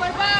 Bye.